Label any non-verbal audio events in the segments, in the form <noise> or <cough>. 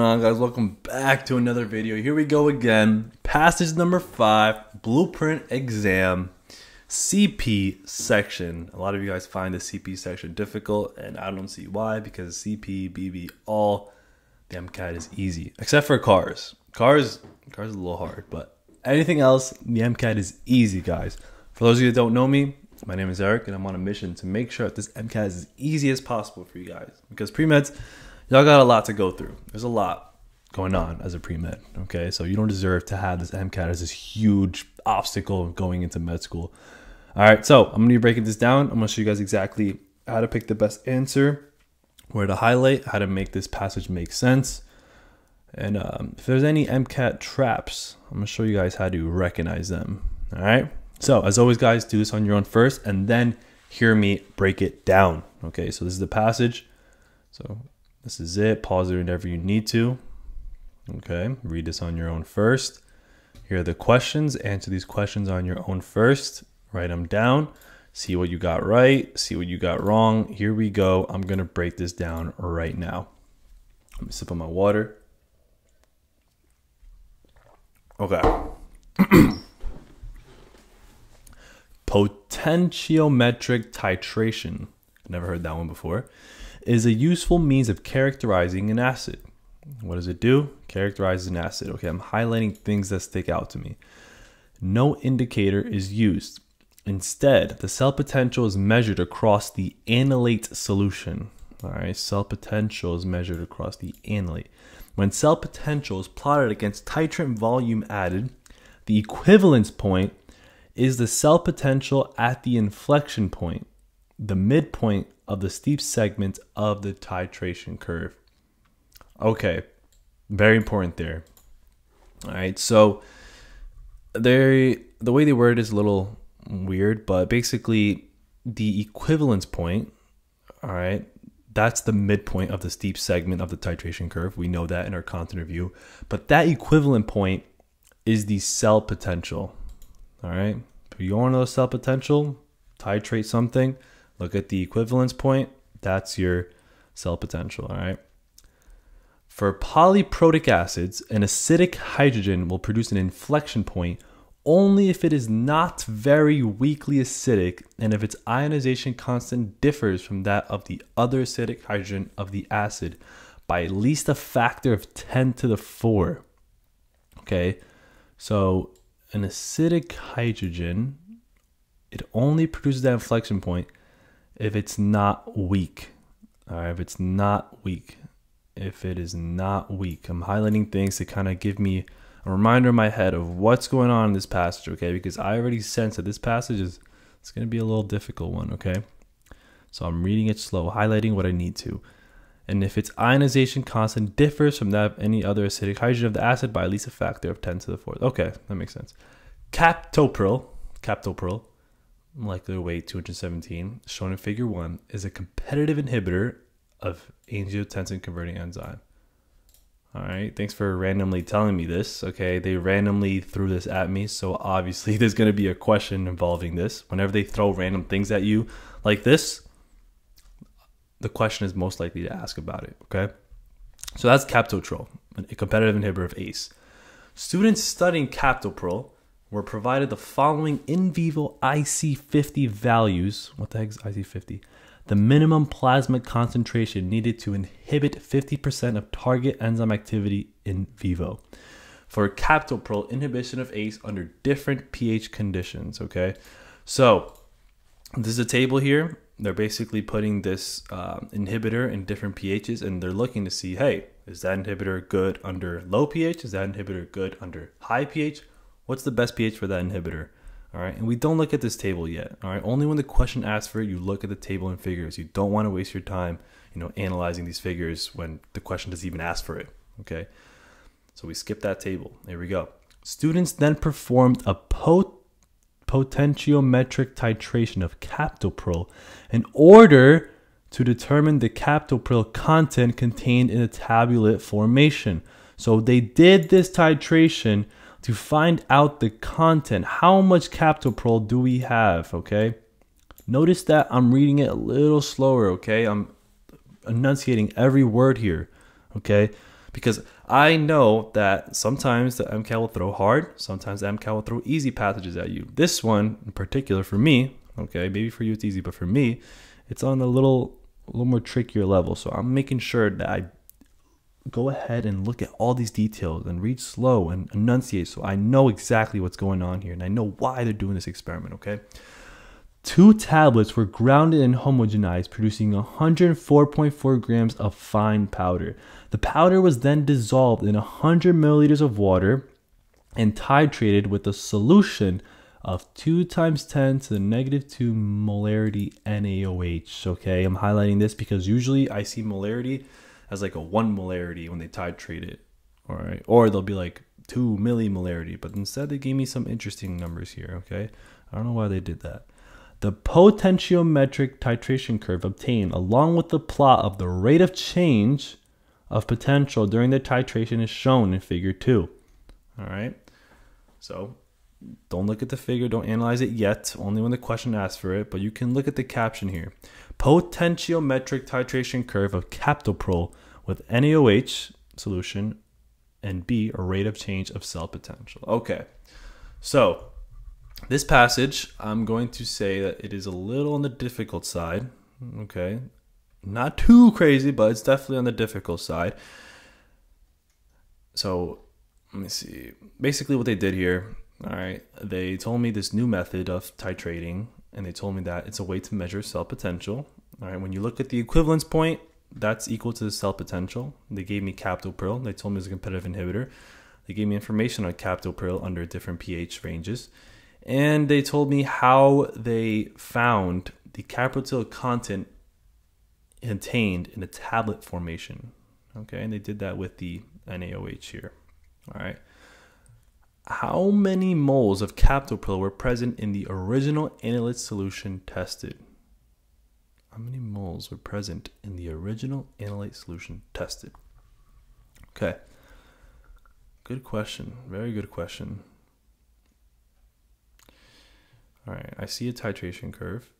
on guys? Welcome back to another video. Here we go again. Passage number five blueprint exam cp section. A lot of you guys find the cp section difficult and i don't see why because cp bb all the mcat is easy. Except for cars. Cars cars is a little hard but anything else the mcat is easy guys. For those of you that don't know me my name is Erick and i'm on a mission to make sure that this mcat is as easy as possible for you guys. Because pre-meds y'all got a lot to go through. There's a lot going on as a pre med. Okay, so you don't deserve to have this MCAT as this huge obstacle going into med school. All right, so I'm gonna be breaking this down. I'm gonna show you guys exactly how to pick the best answer, where to highlight, how to make this passage make sense. And um, if there's any MCAT traps, I'm gonna show you guys how to recognize them. All right. So as always, guys, do this on your own first, and then hear me break it down. Okay. So this is the passage. So this is it. Pause it whenever you need to. Okay, read this on your own first. Here are the questions. Answer these questions on your own first. Write them down. See what you got right. See what you got wrong. Here we go. I'm going to break this down right now. Let me sip on my water. Okay. <clears throat> Potentiometric titration. Never heard that one before is a useful means of characterizing an acid. What does it do? Characterizes an acid. Okay, I'm highlighting things that stick out to me. No indicator is used. Instead, the cell potential is measured across the analyte solution. All right, cell potential is measured across the analyte. When cell potential is plotted against titrant volume added, the equivalence point is the cell potential at the inflection point, the midpoint of the steep segment of the titration curve. Okay, very important there. All right, so they the way they word is a little weird, but basically the equivalence point, all right, that's the midpoint of the steep segment of the titration curve. We know that in our content review, but that equivalent point is the cell potential. All right, if you want to know cell potential, titrate something Look at the equivalence point. That's your cell potential, all right? For polyprotic acids, an acidic hydrogen will produce an inflection point only if it is not very weakly acidic and if its ionization constant differs from that of the other acidic hydrogen of the acid by at least a factor of 10 to the 4. Okay, so an acidic hydrogen, it only produces that inflection point if it's not weak. All right, if it's not weak, if it is not weak, I'm highlighting things to kind of give me a reminder in my head of what's going on in this passage, okay? Because I already sense that this passage is it's going to be a little difficult one, okay? So I'm reading it slow, highlighting what I need to. And if its ionization constant differs from that of any other acidic hydrogen of the acid by at least a factor of 10 to the fourth. Okay, that makes sense. Captopril, captopril molecular weight 217, shown in figure 1, is a competitive inhibitor of angiotensin converting enzyme. All right, thanks for randomly telling me this. Okay, they randomly threw this at me, so obviously <laughs> there's going to be a question involving this. Whenever they throw random things at you like this, the question is most likely to ask about it. Okay, so that's captopril, a competitive inhibitor of ACE. Students studying captopril were provided the following in vivo IC50 values. What the heck is IC50? The minimum plasma concentration needed to inhibit 50% of target enzyme activity in vivo. For captopril inhibition of ACE under different pH conditions. Okay, so this is a table here. They're basically putting this uh, inhibitor in different pHs and they're looking to see hey, is that inhibitor good under low pH? Is that inhibitor good under high pH? What's the best pH for that inhibitor? All right, and we don't look at this table yet. All right, only when the question asks for it, you look at the table and figures. You don't want to waste your time, you know, analyzing these figures when the question doesn't even ask for it. Okay, so we skip that table. There we go. Students then performed a pot- potentiometric titration of captopril in order to determine the captopril content contained in a tabulate formation. So they did this titration to find out the content. How much captopril do we have? Okay. Notice that I'm reading it a little slower. Okay. I'm enunciating every word here. Okay. Because I know that sometimes the MCAT will throw hard, sometimes the MCAT will throw easy passages at you. This one in particular for me, okay, maybe for you it's easy, but for me, it's on a little a little more trickier level. So I'm making sure that I go ahead and look at all these details and read slow and enunciate so I know exactly what's going on here and I know why they're doing this experiment, okay? Two tablets were grounded and homogenized, producing 104.4 grams of fine powder. The powder was then dissolved in 100 milliliters of water and titrated with a solution of 2 times 10 to the negative 2 molarity NaOH. Okay, I'm highlighting this because usually I see molarity as like a 1 molarity when they titrate it. All right, or they'll be like 2 millimolarity, but instead they gave me some interesting numbers here. Okay, I don't know why they did that. The potentiometric titration curve obtained along with the plot of the rate of change of potential during the titration is shown in figure 2. All right. So, don't look at the figure, don't analyze it yet, only when the question asks for it, but you can look at the caption here. Potentiometric titration curve of captopril with NaOH solution and B, a rate of change of cell potential. Okay. So, this passage, I'm going to say that it is a little on the difficult side. Okay. Not too crazy, but it's definitely on the difficult side. So let me see. Basically, what they did here, all right, they told me this new method of titrating, and they told me that it's a way to measure cell potential. All right, when you look at the equivalence point, that's equal to the cell potential. They gave me captopril. They told me it's a competitive inhibitor. They gave me information on captopril under different pH ranges and they told me how they found the captopril content contained in a tablet formation. Okay, and they did that with the NaOH here. All right. How many moles of captopril were present in the original analyte solution tested? How many moles were present in the original analyte solution tested? Okay. Good question. Very good question. All right, I see a titration curve.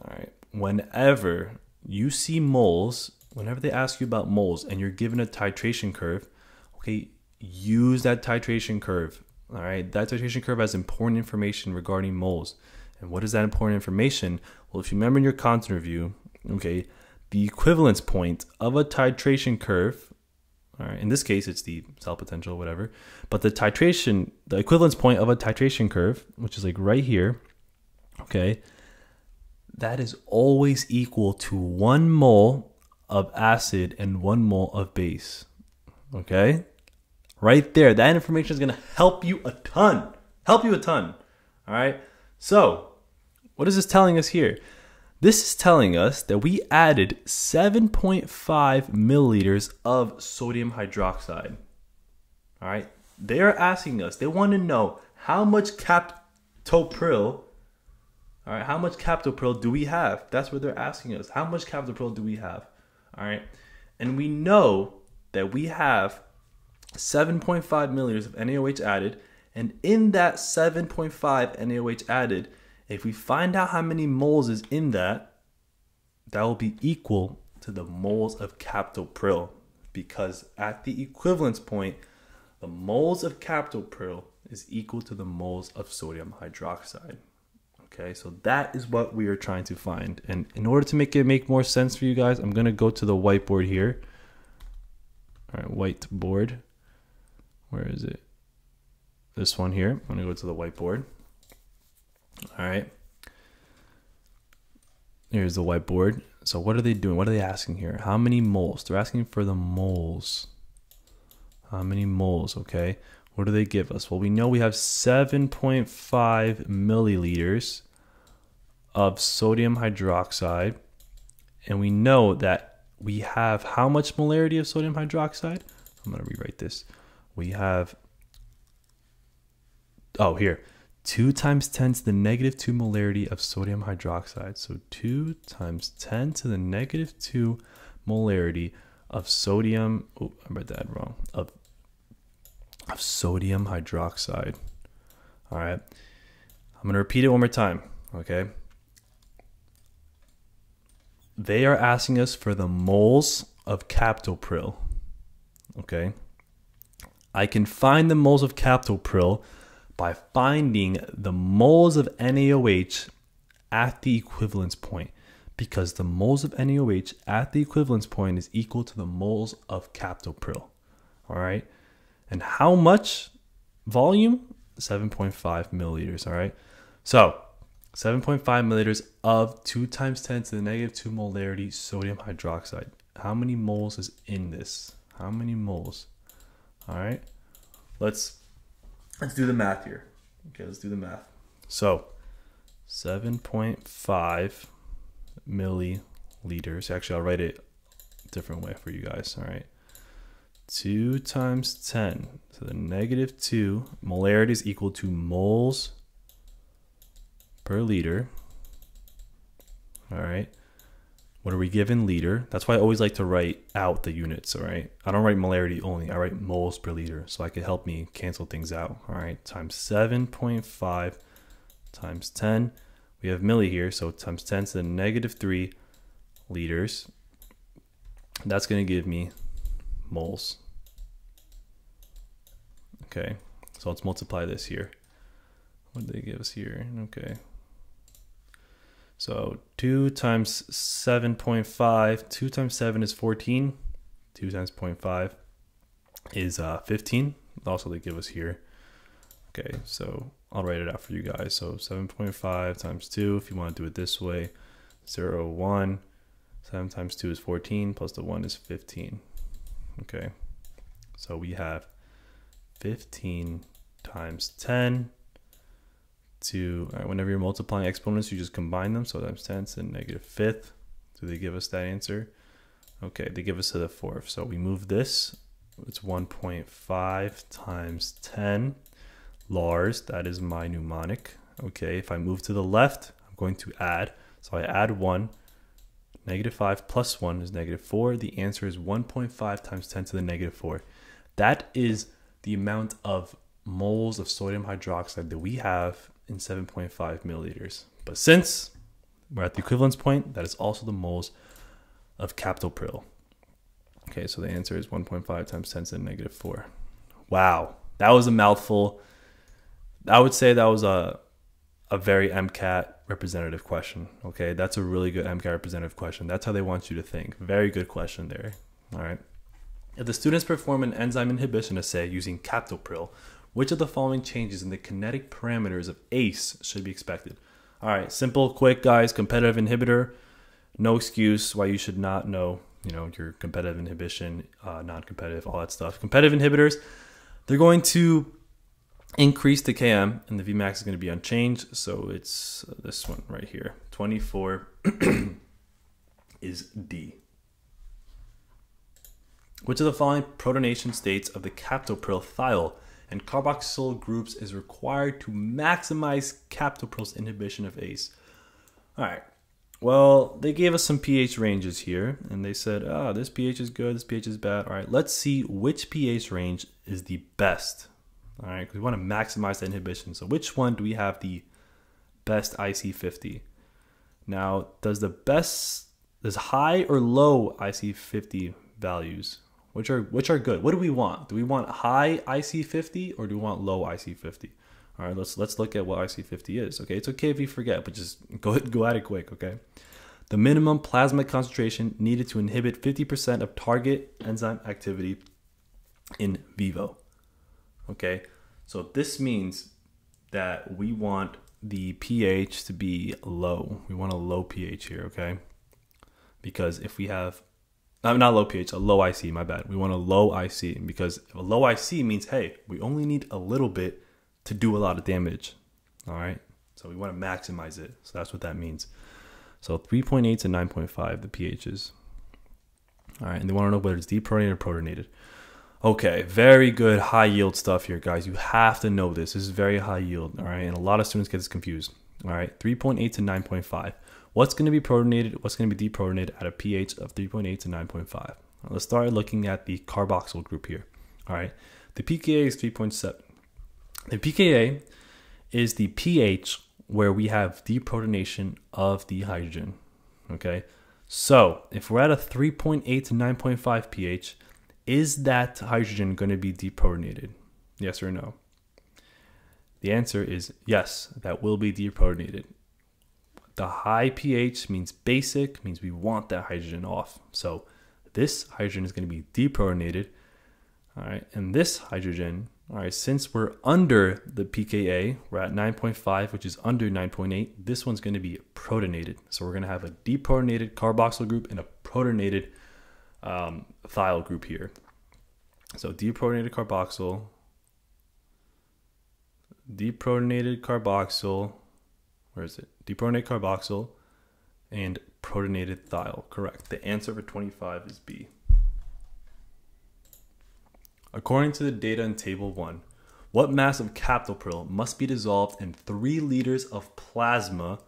All right, whenever you see moles, whenever they ask you about moles and you're given a titration curve, okay, use that titration curve. All right, that titration curve has important information regarding moles. And what is that important information? Well, if you remember in your content review, okay, the equivalence point of a titration curve all right, in this case, it's the cell potential, whatever. But the titration, the equivalence point of a titration curve, which is like right here, okay, that is always equal to one mole of acid and one mole of base. Okay, right there, that information is going to help you a ton. Help you a ton. All right. So, what is this telling us here? This is telling us that we added 7.5 milliliters of sodium hydroxide. All right. They are asking us, they want to know how much captopril, all right, how much captopril do we have? That's what they're asking us. How much captopril do we have? All right. And we know that we have 7.5 milliliters of NaOH added. And in that 7.5 NaOH added, if we find out how many moles is in that, that will be equal to the moles of captopril because at the equivalence point, the moles of captopril is equal to the moles of sodium hydroxide. Okay, so that is what we are trying to find. And in order to make it make more sense for you guys, I'm going to go to the whiteboard here. All right, whiteboard. Where is it? This one here. I'm going to go to the whiteboard. All right. Here's the whiteboard. So what are they doing? What are they asking here? How many moles? They're asking for the moles. How many moles? Okay. What do they give us? Well, we know we have 7.5 milliliters of sodium hydroxide. And we know that we have how much molarity of sodium hydroxide? I'm going to rewrite this. We have, oh, here, 2 times 10 to the negative 2 molarity of sodium hydroxide. So 2 times 10 to the negative 2 molarity of sodium, oh, I read that wrong, of, of sodium hydroxide. All right. I'm going to repeat it one more time, okay? They are asking us for the moles of captopril. okay, I can find the moles of captopril by finding the moles of NaOH at the equivalence point because the moles of NaOH at the equivalence point is equal to the moles of captopril. All right. And how much volume? 7.5 milliliters. All right. So 7.5 milliliters of 2 times 10 to the negative 2 molarity sodium hydroxide. How many moles is in this? How many moles? All right. Let's let's do the math here. Okay, let's do the math. So 7.5 milliliters. Actually, I'll write it a different way for you guys. All right. 2 times 10 to the negative 2. Molarity is equal to moles per liter. All right. What are we given? Liter. That's why I always like to write out the units. All right. I don't write molarity only. I write moles per liter. So I could help me cancel things out. All right. Times 7.5 times 10. We have milli here. So times 10 to the negative 3 liters. That's going to give me moles. Okay. So let's multiply this here. What did they give us here? Okay. So 2 times 7.5, 2 times 7 is 14. 2 times 0.5 is uh, 15. Also, they give us here. Okay, so I'll write it out for you guys. So 7.5 times 2, if you want to do it this way, 0, 1. 7 times 2 is 14, plus the 1 is 15. Okay, so we have 15 times 10 to, right, whenever you're multiplying exponents, you just combine them. So times 10 to the negative fifth. Do they give us that answer? Okay, they give us to the fourth. So we move this. It's 1.5 times 10 lars. That is my mnemonic. Okay, if I move to the left, I'm going to add. So I add 1. Negative 5 plus 1 is negative 4. The answer is 1.5 times 10 to the negative 4. That is the amount of moles of sodium hydroxide that we have in 7.5 milliliters. But since we're at the equivalence point, that is also the moles of captopril. Okay, so the answer is 1.5 times 10 to the negative 4. Wow, that was a mouthful. I would say that was a, a very MCAT representative question. Okay, that's a really good MCAT representative question. That's how they want you to think. Very good question there. All right. If the students perform an enzyme inhibition assay using captopril, which of the following changes in the kinetic parameters of ACE should be expected? All right, simple, quick, guys. Competitive inhibitor, no excuse why you should not know, you know, your competitive inhibition, uh, non-competitive, all that stuff. Competitive inhibitors, they're going to increase the Km, and the Vmax is going to be unchanged. So it's uh, this one right here. 24 <clears throat> is D. Which of the following protonation states of the captopril thiol and carboxyl groups is required to maximize captopril's inhibition of ACE. All right. Well, they gave us some pH ranges here, and they said, ah, oh, this pH is good, this pH is bad. All right, let's see which pH range is the best. All right, because we want to maximize the inhibition. So which one do we have the best IC50? Now, does the best, does high or low IC50 values which are which are good. What do we want? Do we want high IC50 or do we want low IC50? All right, let's let's look at what IC50 is. Okay, it's okay if you forget, but just <laughs> go go at it quick. Okay, the minimum plasma concentration needed to inhibit 50% of target enzyme activity in vivo. Okay, so this means that we want the pH to be low. We want a low pH here. Okay, because if we have I'm not low pH, a low IC, my bad. We want a low IC because a low IC means, hey, we only need a little bit to do a lot of damage. All right. So we want to maximize it. So that's what that means. So 3.8 to 9.5, the pHs. All right. And they want to know whether it's deprotonated or protonated. Okay. Very good high yield stuff here, guys. You have to know this. This is very high yield. All right. And a lot of students get this confused. All right. 3.8 to 9.5. What's going to be protonated? What's going to be deprotonated at a pH of 3.8 to 9.5? Let's start looking at the carboxyl group here. All right, the pKa is 3.7. The pKa is the pH where we have deprotonation of the hydrogen. Okay, so if we're at a 3.8 to 9.5 pH, is that hydrogen going to be deprotonated? Yes or no? The answer is yes, that will be deprotonated. The high pH means basic, means we want that hydrogen off. So this hydrogen is going to be deprotonated. All right, and this hydrogen, all right, since we're under the pKa, we're at 9.5, which is under 9.8, this one's going to be protonated. So we're going to have a deprotonated carboxyl group and a protonated um, thiol group here. So deprotonated carboxyl, deprotonated carboxyl, where is it? Deprotonated carboxyl and protonated thiol. Correct. The answer for 25 is B. According to the data in Table 1, what mass of captopril must be dissolved in 3 liters of plasma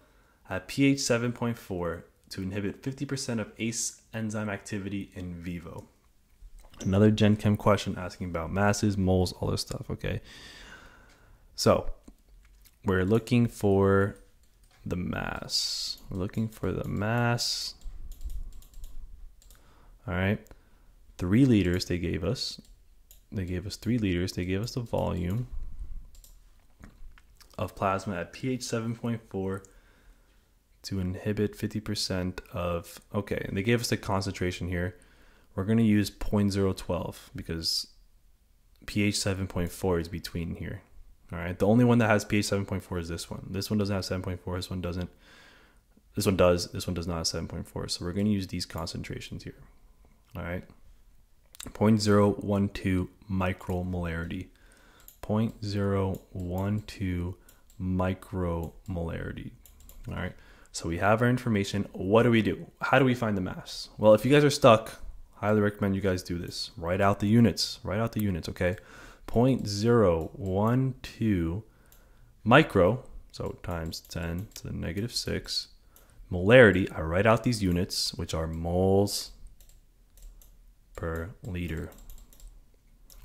at pH 7.4 to inhibit 50% of ACE enzyme activity in vivo? Another Gen Chem question asking about masses, moles, all this stuff, okay? So, we're looking for the mass. We're looking for the mass. All right. Three liters they gave us. They gave us three liters. They gave us the volume of plasma at pH 7.4 to inhibit 50% of, okay, and they gave us the concentration here. We're going to use 0.012 because pH 7.4 is between here. All right. The only one that has pH 7.4 is this one. This one doesn't have 7.4. This one doesn't. This one does. This one does not have 7.4. So we're going to use these concentrations here. All right. 0.012 micromolarity. 0.012 micromolarity. All right. So we have our information. What do we do? How do we find the mass? Well, if you guys are stuck, highly recommend you guys do this. Write out the units. Write out the units, okay? 0.012 micro, so times 10 to the negative 6, molarity, I write out these units, which are moles per liter.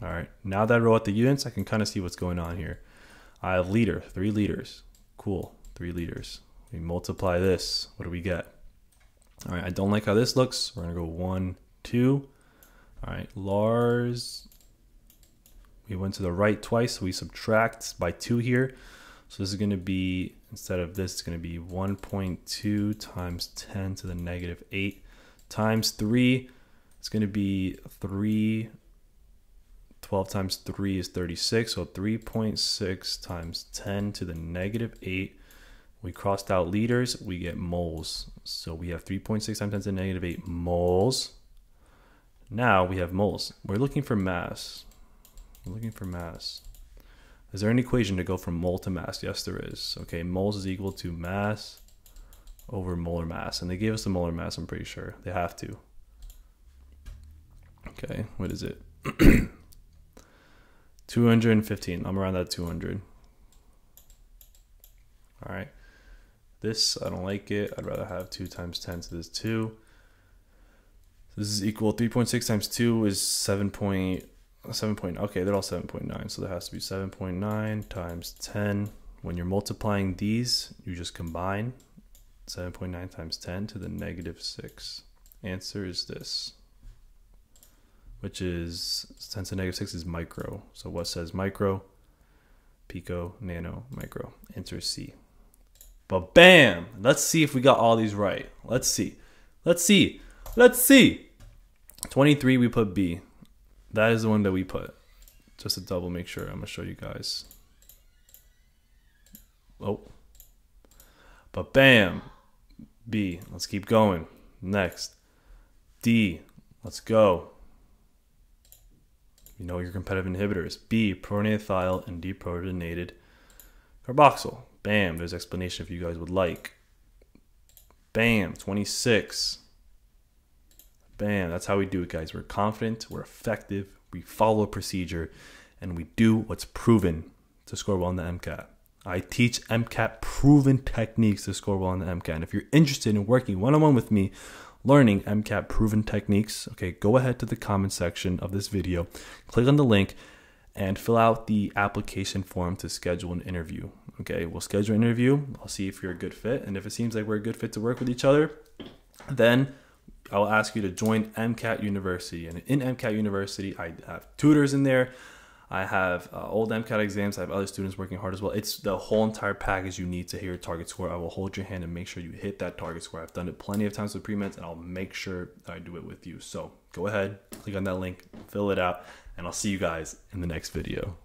All right, now that I wrote out the units, I can kind of see what's going on here. I have liter, 3 liters. Cool, 3 liters. We multiply this, what do we get? All right, I don't like how this looks. We're to go 1, 2. All right, Lars we went to the right twice, so we subtract by 2 here. So this is going to be, instead of this, it's going to be 1.2 times 10 to the negative 8 times 3. It's going to be 3. 12 times 3 is 36, so 3.6 times 10 to the negative 8. We crossed out liters, we get moles. So we have 3.6 times 10 to the negative 8 moles. Now we have moles. We're looking for mass. I'm looking for mass. Is there an equation to go from mole to mass? Yes, there is. Okay, moles is equal to mass over molar mass. And they gave us the molar mass, I'm pretty sure. They have to. Okay, what is it? <clears throat> 215. I'm around that 200. All right. This, I don't like it. I'd rather have 2 times 10 to this 2. This is equal 3.6 times 2 is 7. 7 point, okay, they're all 7.9. So there has to be 7.9 times 10. When you're multiplying these, you just combine 7.9 times 10 to the negative 6. Answer is this, which is 10 to the negative 6 is micro. So what says micro? Pico, nano, micro. Answer C. But bam! Let's see if we got all these right. Let's see. Let's see. Let's see. 23, we put B. That is the one that we put. Just to double make sure. I'm to show you guys. Oh. But bam. B. Let's keep going. Next. D. Let's go. You know your competitive inhibitors. B. Protonated thiol and deprotonated carboxyl. Bam. There's explanation if you guys would like. Bam. 26. Bam. That's how we do it, guys. We're confident, we're effective, we follow a procedure, and we do what's proven to score well on the MCAT. I teach MCAT proven techniques to score well on the MCAT. And if you're interested in working one on one with me, learning MCAT proven techniques, okay, go ahead to the comment section of this video, click on the link, and fill out the application form to schedule an interview. Okay, we'll schedule an interview. I'll see if you're a good fit. And if it seems like we're a good fit to work with each other, then I will ask you to join MCAT University. And in MCAT University, I have tutors in there. I have uh, old MCAT exams. I have other students working hard as well. It's the whole entire package you need to hit your target score. I will hold your hand and make sure you hit that target score. I've done it plenty of times with pre-meds, and I'll make sure I do it with you. So go ahead, click on that link, fill it out, and I'll see you guys in the next video.